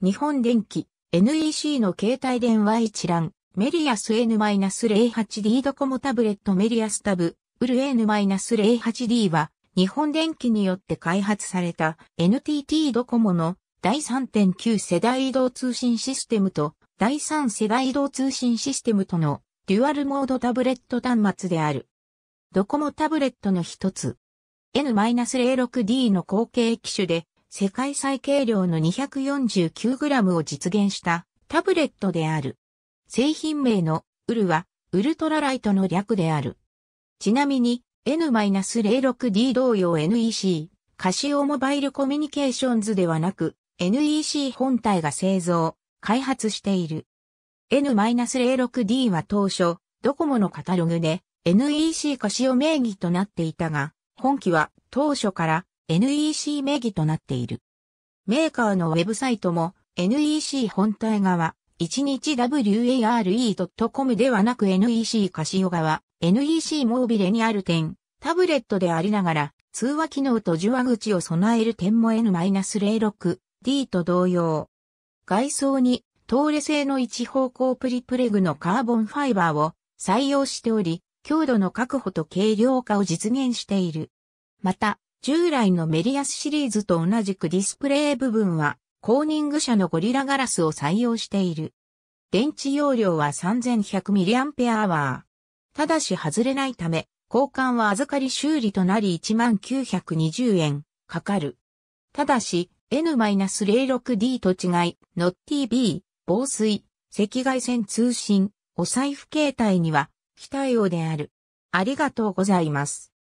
日本電機、NEC の携帯電話一覧、メリアス N-08D ドコモタブレットメリアスタブ、ウル N-08D は、日本電機によって開発された NTT ドコモの第3.9世代移動通信システムと第3世代移動通信システムとのデュアルモードタブレット端末である。ドコモタブレットの一つ。N-06D の後継機種で世界最軽量の 249g を実現したタブレットである。製品名のウルはウルトラライトの略である。ちなみに N-06D 同様 NEC、カシオモバイルコミュニケーションズではなく NEC 本体が製造、開発している。N-06D は当初、ドコモのカタログで NEC カシオ名義となっていたが、本機は当初から NEC 名義となっている。メーカーのウェブサイトも NEC 本体側、1日 ware.com ではなく NEC カシオ側、NEC モービレにある点、タブレットでありながら、通話機能と受話口を備える点も N-06D と同様。外装に、トーレ製の一方向プリプレグのカーボンファイバーを採用しており、強度の確保と軽量化を実現している。また、従来のメリアスシリーズと同じくディスプレイ部分は、コーニング社のゴリラガラスを採用している。電池容量は 3100mAh。ただし外れないため、交換は預かり修理となり1920円かかる。ただし、N-06D と違い、NotTV、防水、赤外線通信、お財布携帯には、非対応である。ありがとうございます。